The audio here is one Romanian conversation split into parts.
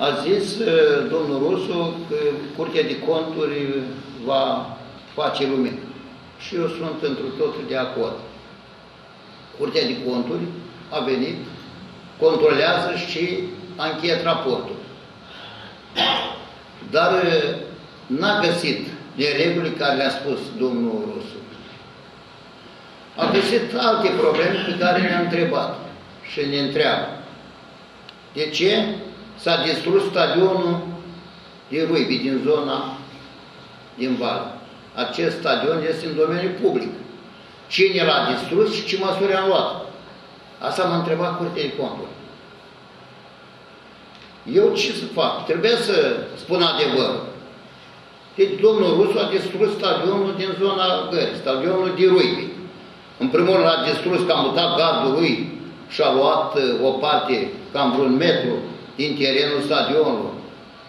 A zis uh, domnul Rusu că Curtea de Conturi va face lumină. Și eu sunt într totul de acord. Curtea de Conturi a venit, controlează și a încheiat raportul. Dar uh, n-a găsit de reguli care le-a spus domnul Rusu. A găsit alte probleme pe care ne-a întrebat și ne întreabă. De ce s-a distrus stadionul din Ruibi, din zona din Val? Acest stadion este în domeniul public. Cine l-a distrus și ce măsuri am luat? Asta m-a întrebat Curtea de Conturi. Eu ce să fac? Trebuie să spun adevărul. Deci domnul Rusu a distrus stadionul din zona gării, stadionul din Ruibi. În primul rând a distrus că a mutat gardul lui și a luat uh, o parte, cam vreun metru, din terenul stadionului,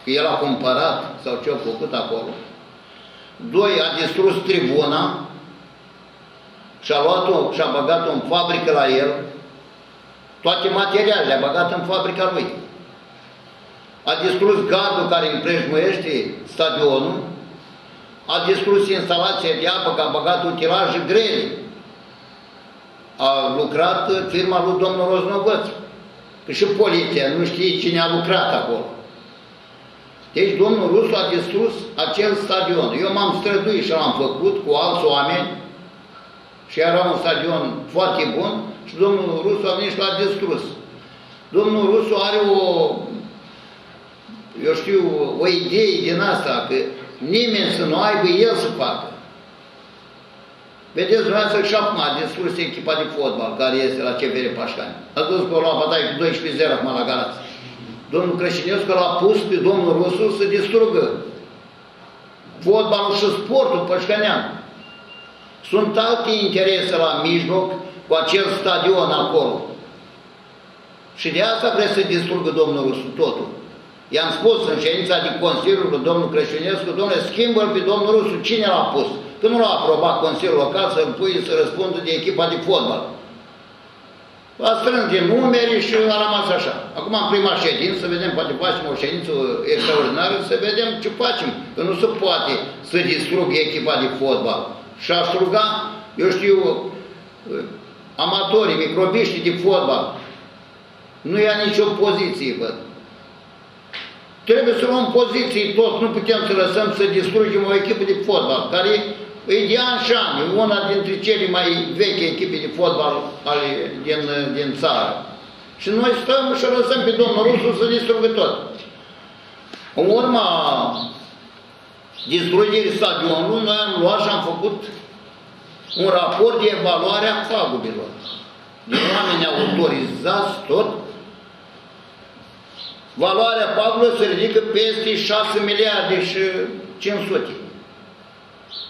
că el a cumpărat sau ce a făcut acolo. Doi, a distrus tribuna și a luat-o și a băgat-o în fabrică la el, toate materialele le-a băgat în fabrica lui. A distrus gardul care împrejmuiește stadionul, a distrus instalația de apă, că a băgat utilaje grele, a lucrat firma lui domnul Roznovăț. Că și poliția nu știe cine a lucrat acolo. Deci domnul Rusu a distrus acel stadion. Eu m-am străduit și l-am făcut cu alți oameni și era un stadion foarte bun și domnul Rusu a venit și l-a distrus. Domnul Rusu are o, eu știu, o idee din asta, că nimeni să nu aibă el să facă. Vedeți, dumneavoastră și acum a distrus echipa de fotbal care este la CFR Pașcani. A dus pe la bătaie cu 12-0 acum la Galați. Domnul Crășinescu l-a pus pe domnul Rusu să distrugă fotbalul și sportul pășcănean. Sunt alte interese la mijloc cu acel stadion acolo. Și de asta vrea să distrugă domnul Rusu totul. I-am spus în ședința de Consiliul cu domnul Crășinescu, domnule, schimbă-l pe domnul Rusu, cine l-a pus? Că nu l-a aprobat Consiliul Local să-l pui să răspundă de echipa de fotbal. A strâns din numere și a rămas așa. Acum, în prima ședință, să vedem, poate facem o ședință extraordinară, să vedem ce facem. Că nu se poate să distrugă echipa de fotbal. Și aș ruga, eu știu, amatorii, microbiștii de fotbal, nu ia nicio poziție, văd. Trebuie să luăm poziții tot, nu putem să lăsăm să distrugem o echipă de fotbal, care e de ani și ani, una dintre cele mai vechi echipe de fotbal ale, din, din țară. Și noi stăm și lăsăm pe domnul Rusu să distrugă tot. În urma distrugerii stadionului, noi am luat și am făcut un raport de evaluare a fagubilor. Din oameni autorizați tot, valoarea pagubelor se ridică peste 6 miliarde și 500.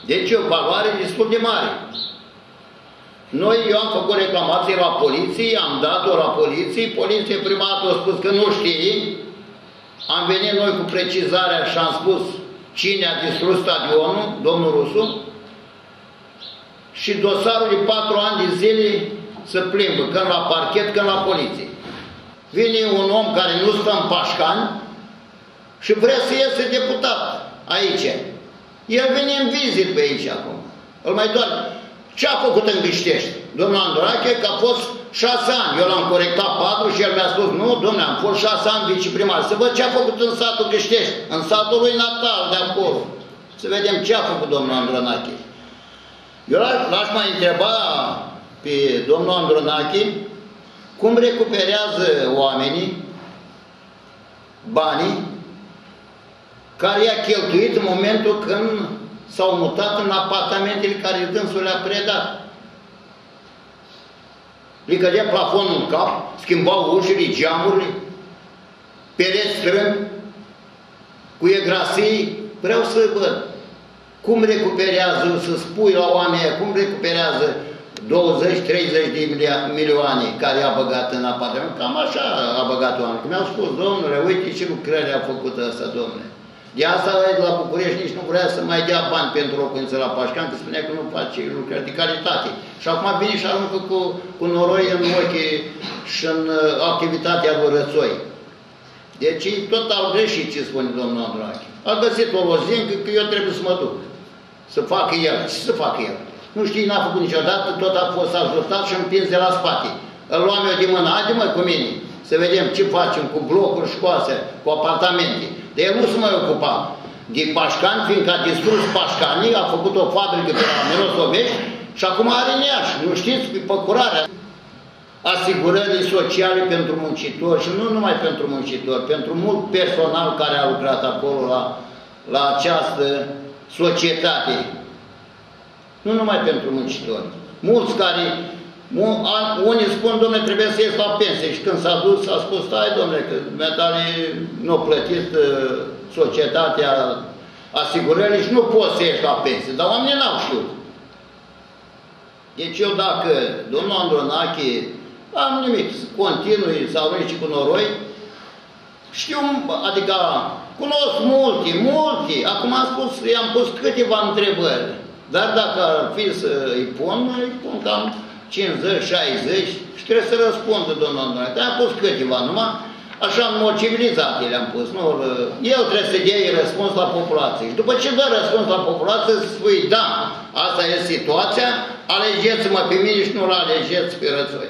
Deci e o valoare destul de mare. Noi, eu am făcut reclamații la poliție, am dat-o la poliție, poliție primatul a spus că nu știe, am venit noi cu precizarea și am spus cine a distrus stadionul, domnul Rusu, și dosarul de patru ani de zile să plimbă, când la parchet, când la poliție. Vine un om care nu stă în Pașcani și vrea să iese deputat aici. El vine în vizit pe aici acum. Îl mai doar. Ce a făcut în Biștești? Domnul Andorache, că a fost șase ani. Eu l-am corectat patru și el mi-a spus, nu, domnule, am fost șase ani viceprimar. Să văd ce a făcut în satul Biștești, în satul lui natal de acolo. Să vedem ce a făcut domnul Andronache. Eu l-aș mai întreba pe domnul Andronache cum recuperează oamenii banii care i-a cheltuit în momentul când s-au mutat în apartamentele care dânsul le-a predat. Li cădea plafonul în cap, schimbau ușile, geamurile, pereți strâmbi, cu egrasii, vreau să văd cum recuperează, să spui la oameni, cum recuperează 20-30 de milioane care a băgat în apartament, cam așa a băgat oameni. Mi-au spus, domnule, uite ce lucrări a făcut ăsta, domnule. De asta la București nici nu vrea să mai dea bani pentru locuință la Pașcan, că spunea că nu face lucrări de calitate. Și acum vine și aruncă cu, cu noroi în ochi și în uh, activitatea lui Rățoi. Deci tot au greșit ce spune domnul Andrache. A găsit o lozincă că eu trebuie să mă duc. Să facă el. Ce să facă el? Nu știi, n-a făcut niciodată, tot a fost ajutat și împins de la spate. Îl luam eu de mână, haide mă cu mine, să vedem ce facem cu blocuri școase, cu apartamente. De el nu se mai ocupa de Pașcani, fiindcă a distrus Pașcanii, a făcut o fabrică pe la Mirosovești și acum are neaș. Nu știți, pe curarea asigurării sociale pentru muncitori și nu numai pentru muncitori, pentru mult personal care a lucrat acolo la, la această societate. Nu numai pentru muncitori. Mulți care, unii spun, domnule, trebuie să ies la pensie și când s-a dus, a spus, stai, domnule, că metale nu a plătit uh, societatea asigurării și nu poți să ieși la pensie. Dar oamenii n-au știut. Deci eu dacă domnul Andronache am nimic, continui sau nu și cu noroi, știu, adică cunosc multe, multe. Acum am spus, i-am pus câteva întrebări. Dar dacă ar fi să îi pun, îi pun cam 50, 60 și trebuie să răspundă domnul Andronache. Dar am pus câteva numai Așa, în mod civilizat le-am pus. Nu, el trebuie să dea răspuns la populație. Și după ce dă răspuns la populație, să spui, da, asta e situația, alegeți-mă pe mine și nu-l alegeți pe rățoi.